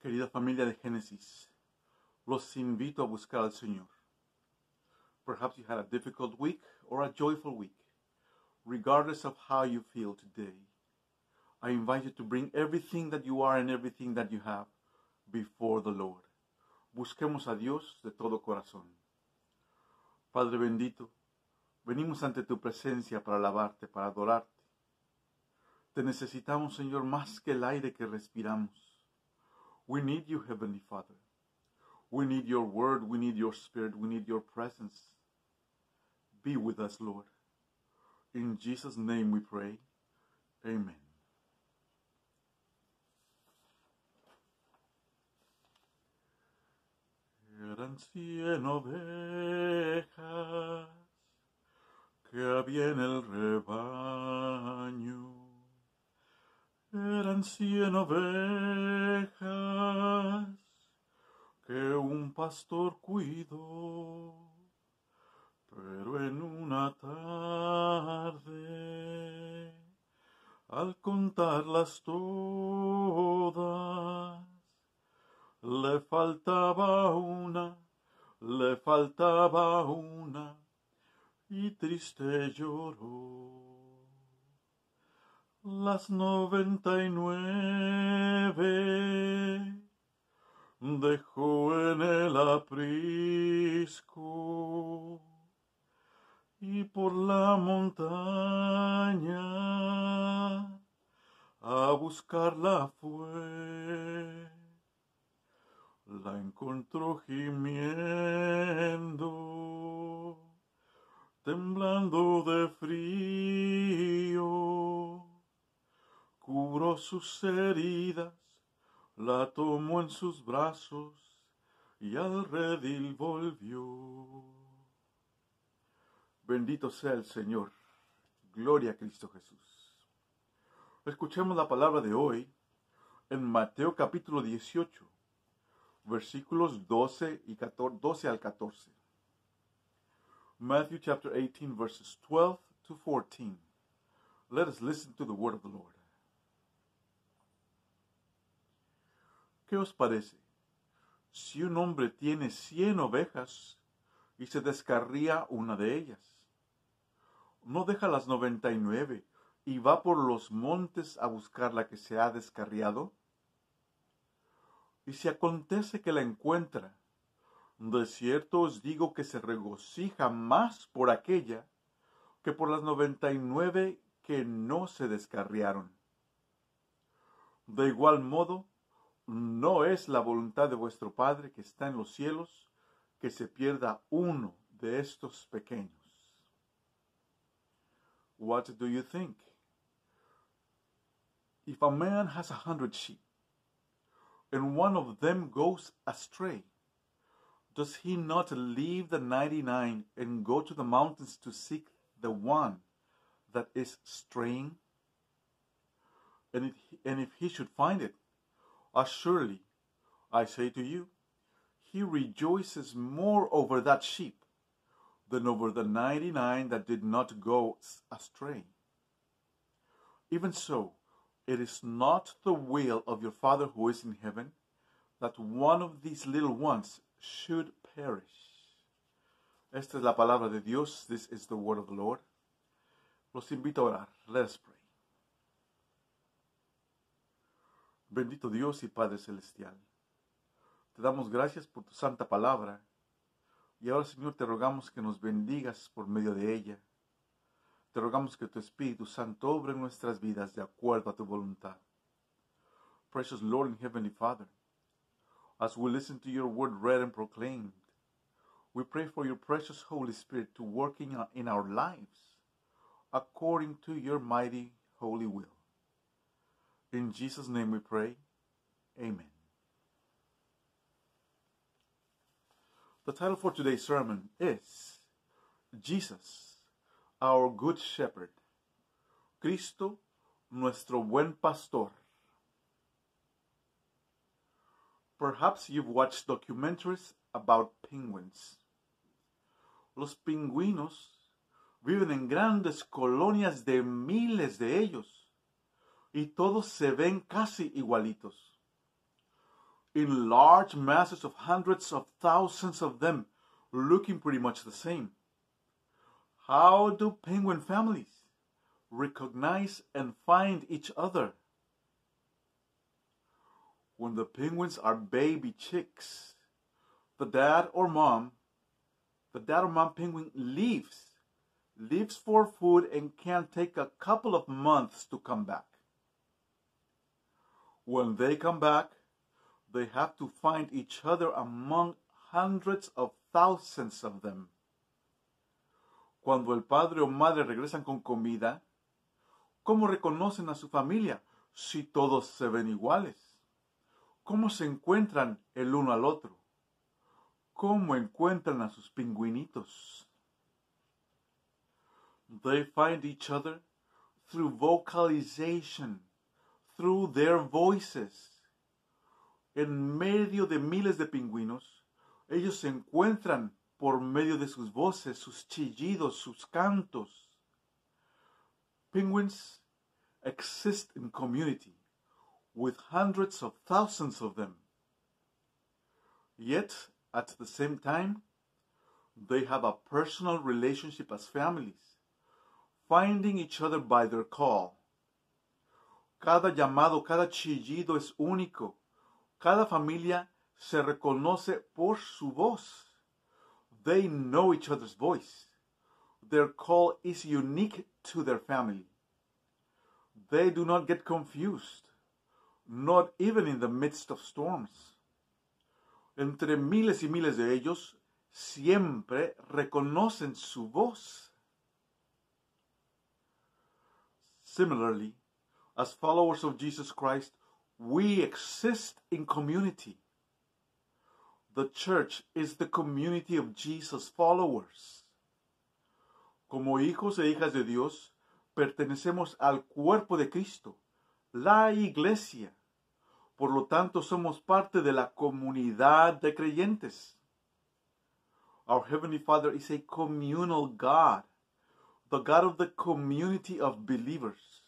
Querida familia de Génesis, los invito a buscar al Señor. Perhaps you had a difficult week or a joyful week. Regardless of how you feel today, I invite you to bring everything that you are and everything that you have before the Lord. Busquemos a Dios de todo corazón. Padre bendito, venimos ante tu presencia para alabarte, para adorarte. Te necesitamos, Señor, más que el aire que respiramos. We need you, Heavenly Father. We need your word. We need your spirit. We need your presence. Be with us, Lord. In Jesus' name we pray. Amen. Eran cien ovejas que había en el rebaño. Eran cien ovejas que un pastor cuidó, pero en una tarde, al contarlas todas, le faltaba una, le faltaba una, y triste lloró. Las noventa y nueve dejó en el aprisco y por la montaña a buscarla fue. La encontró gimiendo, temblando de frío cubró sus heridas, la tomó en sus brazos y al redil volvió. Bendito sea el Señor. Gloria a Cristo Jesús. Escuchemos la palabra de hoy en Mateo capítulo 18, versículos 12, y 14, 12 al 14. Matthew chapter 18, verses 12 to 14. Let us listen to the word of the Lord. ¿Qué os parece? Si un hombre tiene cien ovejas y se descarría una de ellas, ¿no deja las noventa y nueve y va por los montes a buscar la que se ha descarriado? Y si acontece que la encuentra, de cierto os digo que se regocija más por aquella que por las noventa y nueve que no se descarriaron. De igual modo, no es la voluntad de vuestro Padre que está en los cielos que se pierda uno de estos pequeños. What do you think? If a man has a hundred sheep, and one of them goes astray, does he not leave the ninety-nine and go to the mountains to seek the one that is straying? And if, and if he should find it, Ah, Assuredly, I say to you, he rejoices more over that sheep than over the ninety nine that did not go astray. Even so, it is not the will of your Father who is in heaven that one of these little ones should perish. Esta es la palabra de Dios. This is the word of the Lord. Los invito a orar. Let us pray. Bendito Dios y Padre Celestial, te damos gracias por tu santa palabra y ahora Señor te rogamos que nos bendigas por medio de ella. Te rogamos que tu Espíritu Santo obre en nuestras vidas de acuerdo a tu voluntad. Precious Lord and Heavenly Father, as we listen to your word read and proclaimed, we pray for your precious Holy Spirit to work in our, in our lives according to your mighty holy will. In Jesus' name we pray. Amen. The title for today's sermon is Jesus, our Good Shepherd. Cristo, nuestro buen pastor. Perhaps you've watched documentaries about penguins. Los pingüinos viven en grandes colonias de miles de ellos y todos se ven casi igualitos. in large masses of hundreds of thousands of them looking pretty much the same. How do penguin families recognize and find each other? When the penguins are baby chicks, the dad or mom, the dad or mom penguin leaves, leaves for food and can take a couple of months to come back. When they come back, they have to find each other among hundreds of thousands of them. Cuando el padre o madre regresan con comida, ¿cómo reconocen a su familia si todos se ven iguales? ¿Cómo se encuentran el uno al otro? ¿Cómo encuentran a sus pingüinitos? They find each other through vocalization, through their voices. En medio de miles de pingüinos, ellos se encuentran por medio de sus voces, sus chillidos, sus cantos. Penguins exist in community with hundreds of thousands of them. Yet, at the same time, they have a personal relationship as families, finding each other by their call. Cada llamado, cada chillido es único. Cada familia se reconoce por su voz. They know each other's voice. Their call is unique to their family. They do not get confused, not even in the midst of storms. Entre miles y miles de ellos, siempre reconocen su voz. Similarly, as followers of Jesus Christ, we exist in community. The church is the community of Jesus followers. Como hijos e hijas de Dios, pertenecemos al cuerpo de Cristo, la iglesia. Por lo tanto, somos parte de la comunidad de creyentes. Our Heavenly Father is a communal God, the God of the community of believers.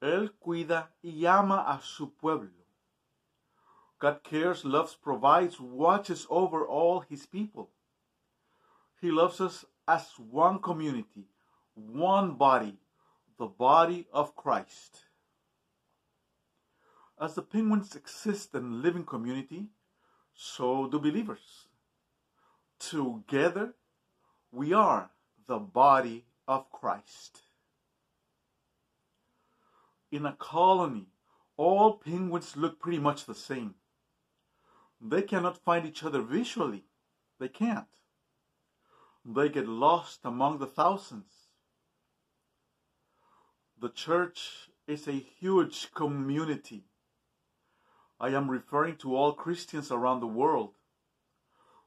Él cuida y ama a su pueblo. God cares, loves, provides, watches over all his people. He loves us as one community, one body, the body of Christ. As the penguins exist in living community, so do believers. Together, we are the body of Christ. In a colony, all penguins look pretty much the same. They cannot find each other visually. They can't. They get lost among the thousands. The church is a huge community. I am referring to all Christians around the world.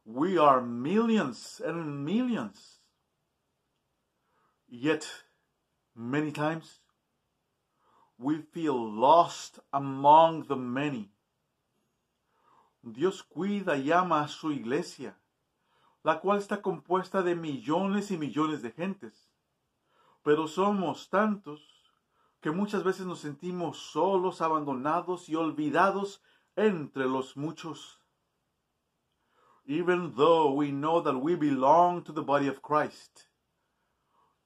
We are millions and millions. Yet, many times, we feel lost among the many. Dios cuida y ama a su iglesia, la cual está compuesta de millones y millones de gentes. Pero somos tantos que muchas veces nos sentimos solos, abandonados y olvidados entre los muchos. Even though we know that we belong to the body of Christ,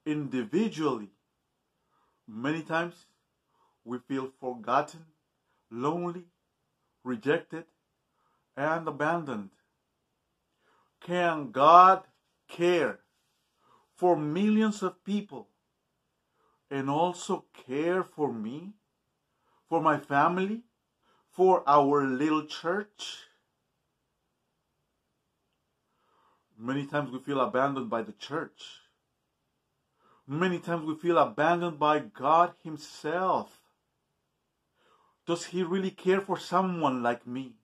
individually, many times we feel forgotten, lonely, rejected, and abandoned. Can God care for millions of people and also care for me, for my family, for our little church? Many times we feel abandoned by the church. Many times we feel abandoned by God Himself. Does He really care for someone like me?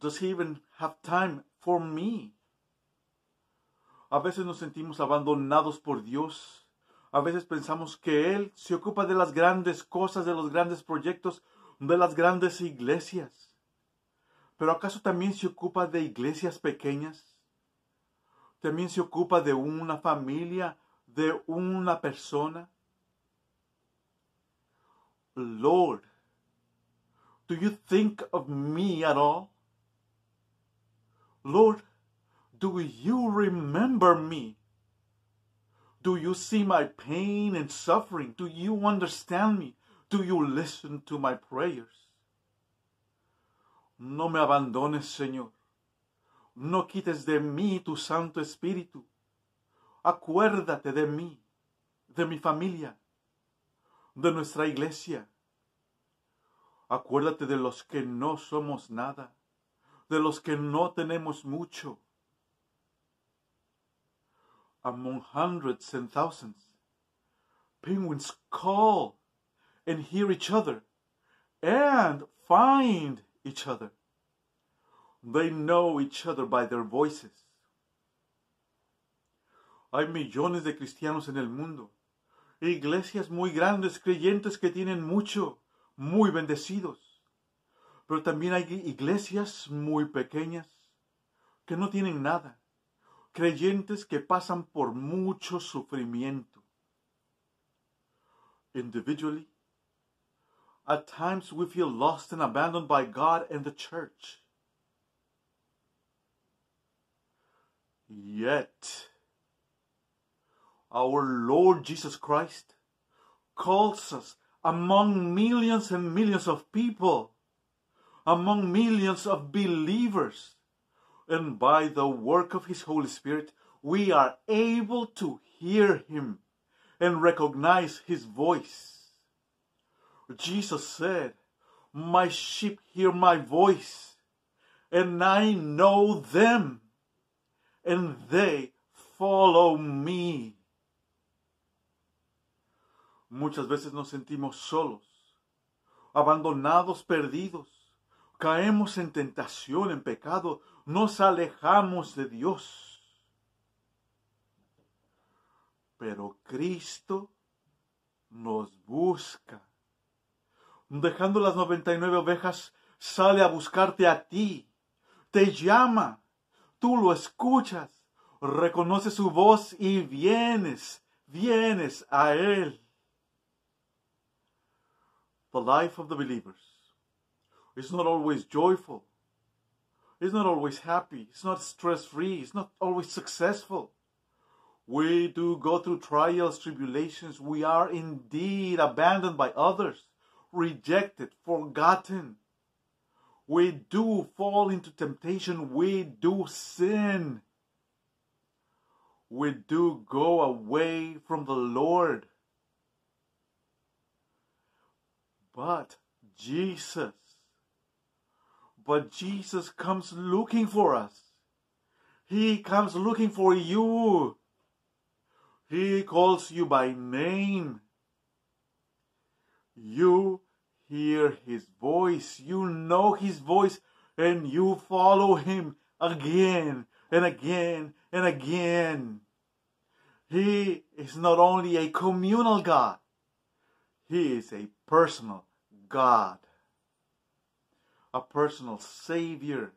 Does he even have time for me? A veces nos sentimos abandonados por Dios. A veces pensamos que Él se ocupa de las grandes cosas, de los grandes proyectos, de las grandes iglesias. Pero ¿acaso también se ocupa de iglesias pequeñas? ¿También se ocupa de una familia, de una persona? Lord, Do you think of me at all? Lord, do you remember me? Do you see my pain and suffering? Do you understand me? Do you listen to my prayers? No me abandones, Señor. No quites de mí tu Santo Espíritu. Acuérdate de mí, de mi familia, de nuestra iglesia. Acuérdate de los que no somos nada, de los que no tenemos mucho. Among hundreds and thousands, penguins call and hear each other and find each other. They know each other by their voices. Hay millones de cristianos en el mundo, iglesias muy grandes, creyentes que tienen mucho, muy bendecidos. Pero también hay iglesias muy pequeñas que no tienen nada, creyentes que pasan por mucho sufrimiento. Individually, at times we feel lost and abandoned by God and the church. Yet, our Lord Jesus Christ calls us among millions and millions of people, among millions of believers. And by the work of His Holy Spirit, we are able to hear Him and recognize His voice. Jesus said, My sheep hear my voice, and I know them and they follow me. Muchas veces nos sentimos solos, abandonados, perdidos. Caemos en tentación, en pecado, nos alejamos de Dios. Pero Cristo nos busca. Dejando las 99 ovejas, sale a buscarte a ti. Te llama tú lo escuchas, reconoces su voz y vienes, vienes a Él. The life of the believers is not always joyful. It's not always happy. It's not stress free. It's not always successful. We do go through trials, tribulations. We are indeed abandoned by others, rejected, forgotten we do fall into temptation, we do sin. We do go away from the Lord. But Jesus, but Jesus comes looking for us. He comes looking for you. He calls you by name. You hear his voice, you know his voice, and you follow him again and again and again. He is not only a communal God, he is a personal God, a personal Savior.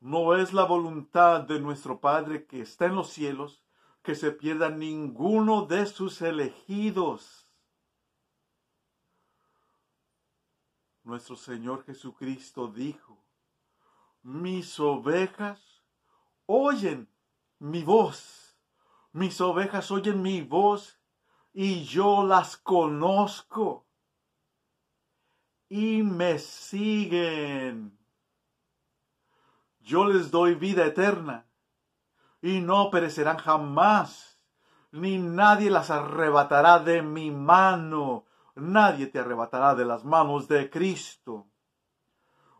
No es la voluntad de nuestro Padre que está en los cielos que se pierda ninguno de sus elegidos nuestro Señor Jesucristo dijo, mis ovejas oyen mi voz, mis ovejas oyen mi voz y yo las conozco y me siguen. Yo les doy vida eterna y no perecerán jamás, ni nadie las arrebatará de mi mano nadie te arrebatará de las manos de Cristo.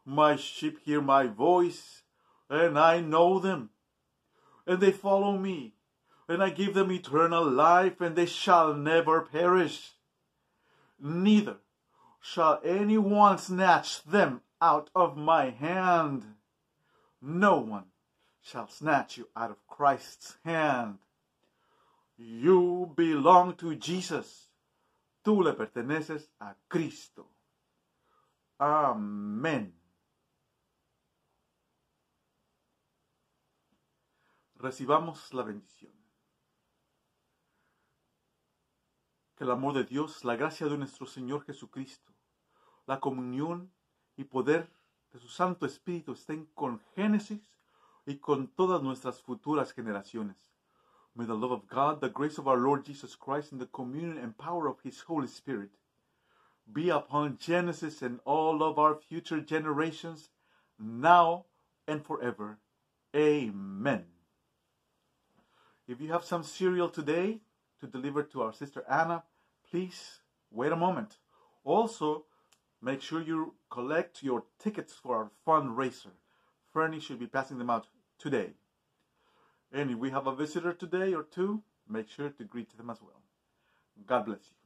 My sheep hear my voice, and I know them, and they follow me, and I give them eternal life, and they shall never perish. Neither shall anyone snatch them out of my hand. No one shall snatch you out of Christ's hand. You belong to Jesus Tú le perteneces a Cristo. Amén. Recibamos la bendición. Que el amor de Dios, la gracia de nuestro Señor Jesucristo, la comunión y poder de su Santo Espíritu estén con Génesis y con todas nuestras futuras generaciones. May the love of God, the grace of our Lord Jesus Christ, and the communion and power of His Holy Spirit be upon Genesis and all of our future generations, now and forever. Amen. If you have some cereal today to deliver to our sister Anna, please wait a moment. Also, make sure you collect your tickets for our fundraiser. Fernie should be passing them out today. And if we have a visitor today or two, make sure to greet them as well. God bless you.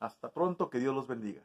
Hasta pronto, que Dios los bendiga.